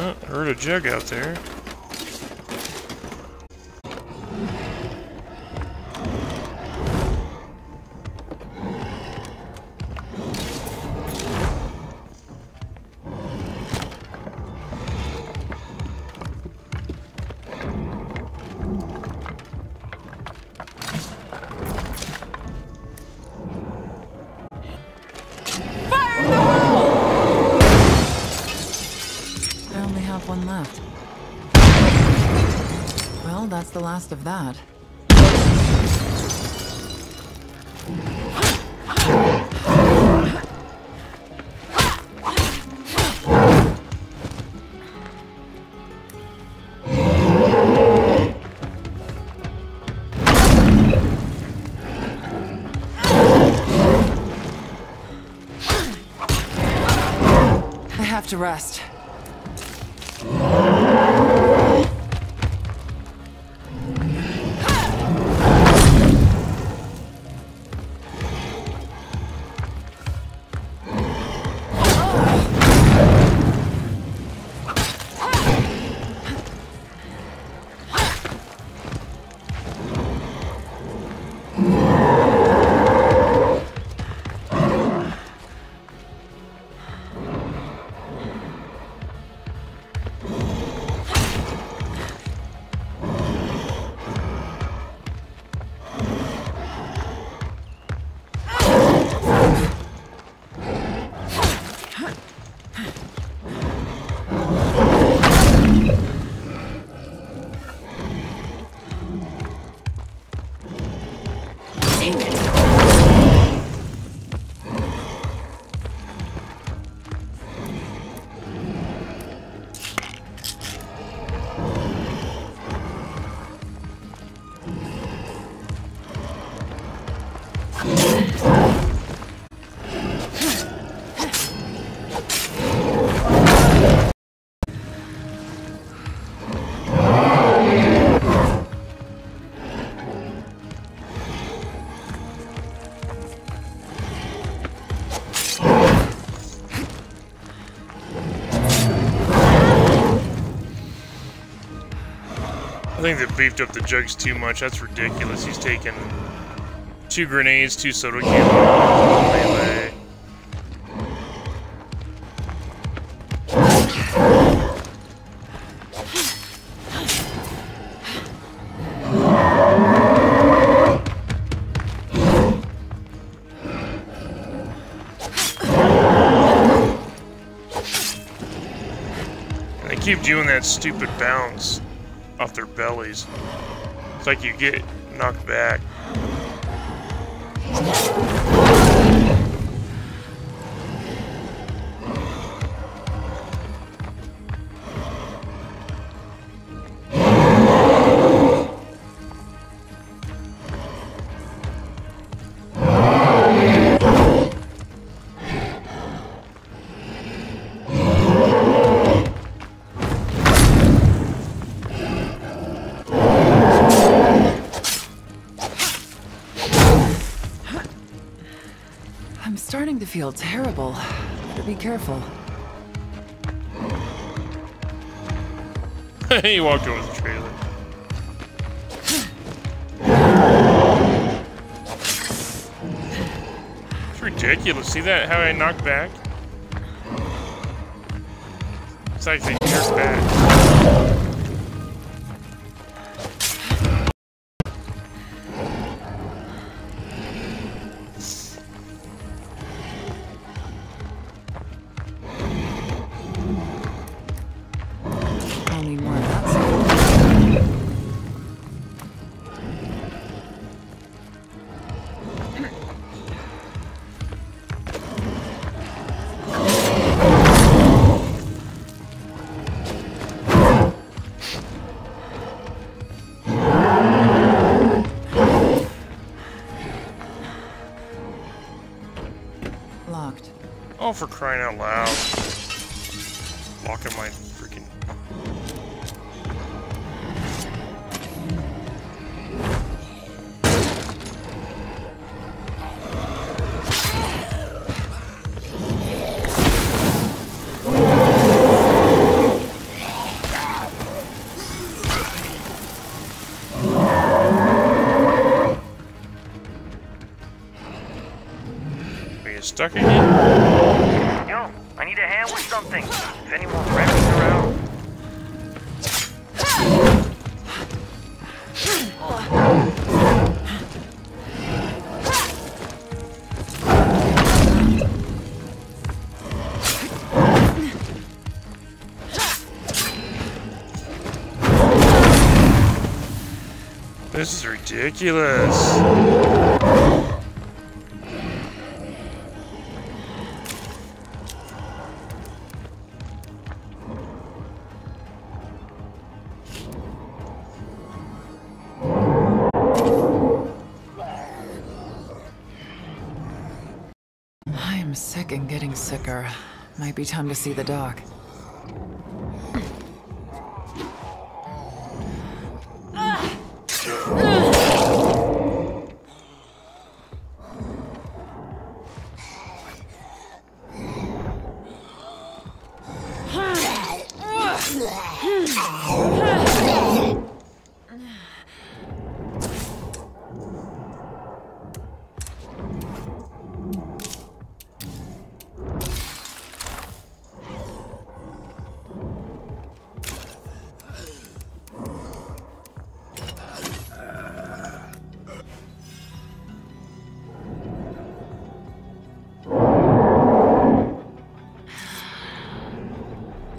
Oh, heard a jug out there. That's the last of that. I have to rest. Think they beefed up the jugs too much. That's ridiculous. He's taking two grenades, two soda cans, keep doing that stupid bounce off their bellies. It's like you get knocked back. I'm starting to feel terrible. Better be careful. he walked over the trailer. It's ridiculous. See that? How I knocked back? It's like they jerked back. for crying out loud. Lock Locking my freaking... Stuck again? With something. If anyone wrecks around. This is ridiculous. Might be time to see the doc.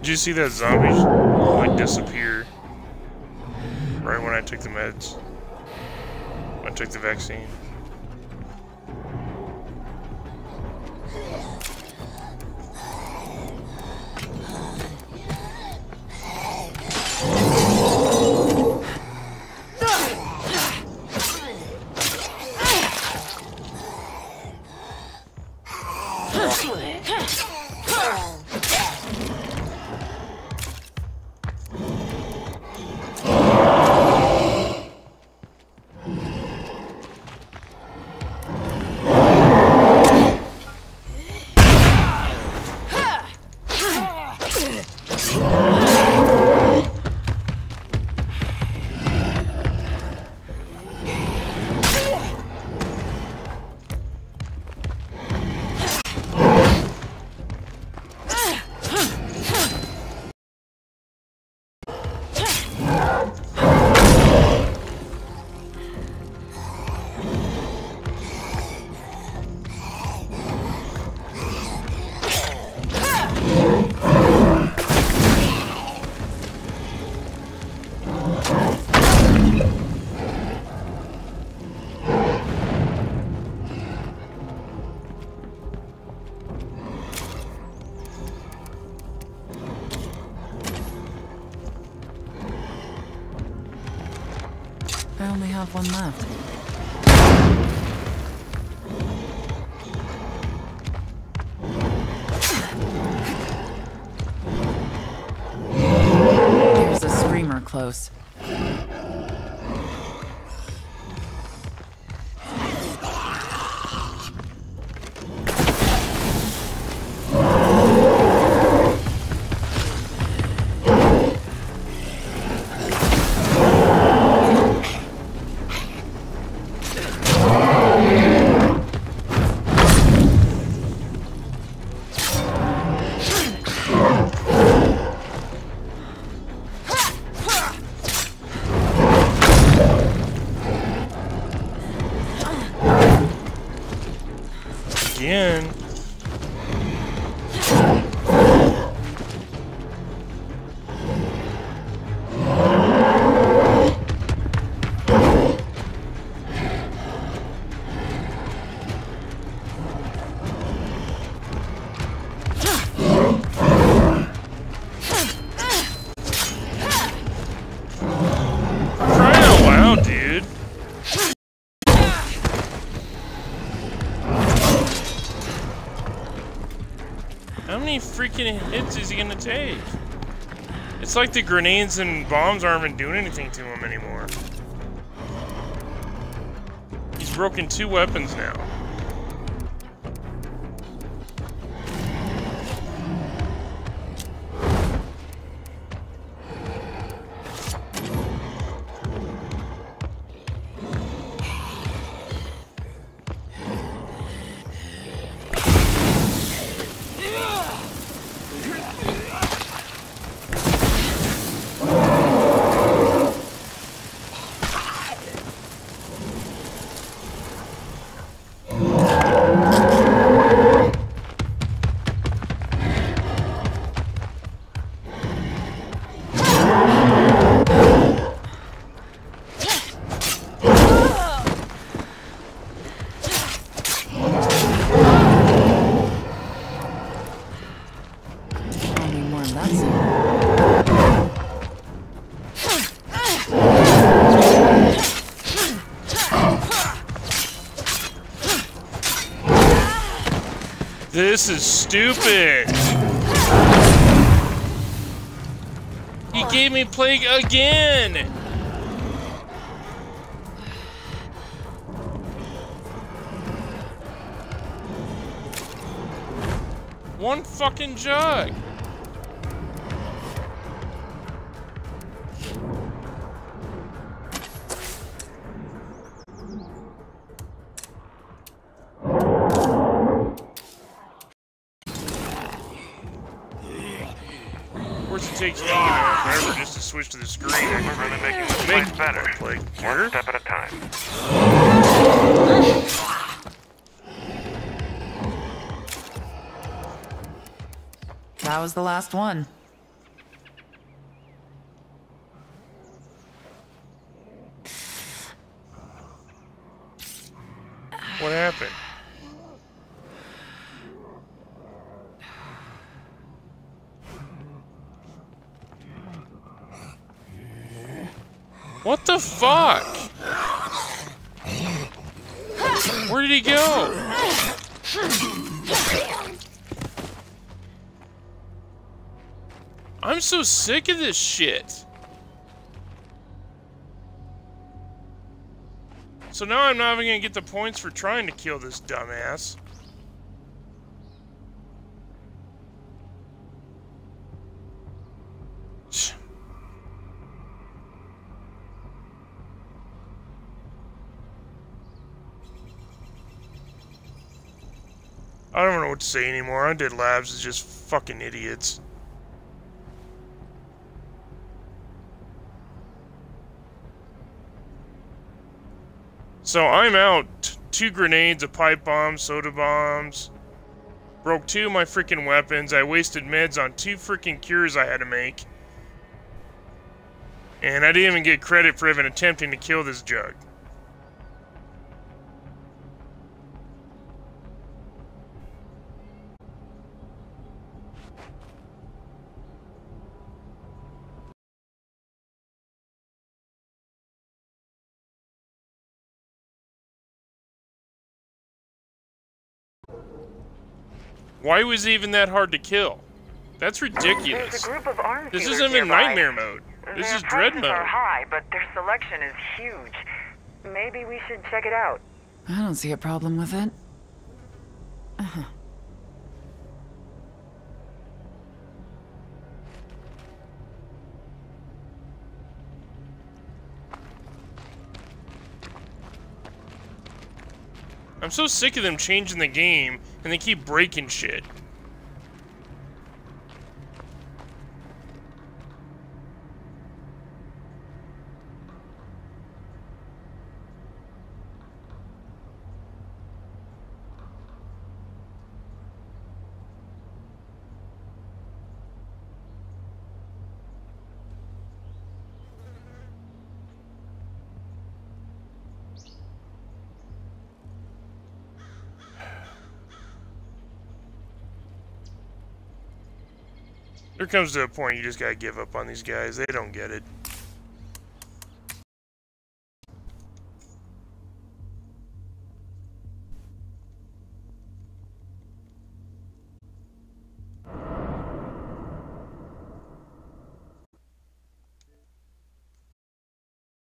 You see that zombie like disappear right when I took the meds? I took the vaccine. I only have one left. A screamer close. How many freaking hits is he gonna take? It's like the grenades and bombs aren't even doing anything to him anymore. He's broken two weapons now. This is stupid. He gave me plague again. One fucking jug. Forever to switch to the screen. We're really making this Make place better. like One step at a time. That was the last one. What happened? What the fuck? Where did he go? I'm so sick of this shit. So now I'm not even gonna get the points for trying to kill this dumbass. I don't know what to say anymore. Undead Labs is just fucking idiots. So I'm out. Two grenades, a pipe bomb, soda bombs. Broke two of my freaking weapons. I wasted meds on two freaking cures I had to make. And I didn't even get credit for even attempting to kill this jug. Why was it even that hard to kill? That's ridiculous. a group of arms This isn't even nearby. nightmare mode. This their is dread prices are mode. high, but their selection is huge. Maybe we should check it out. I don't see a problem with it. Uh-huh. I'm so sick of them changing the game and they keep breaking shit. There comes to a point you just gotta give up on these guys. They don't get it.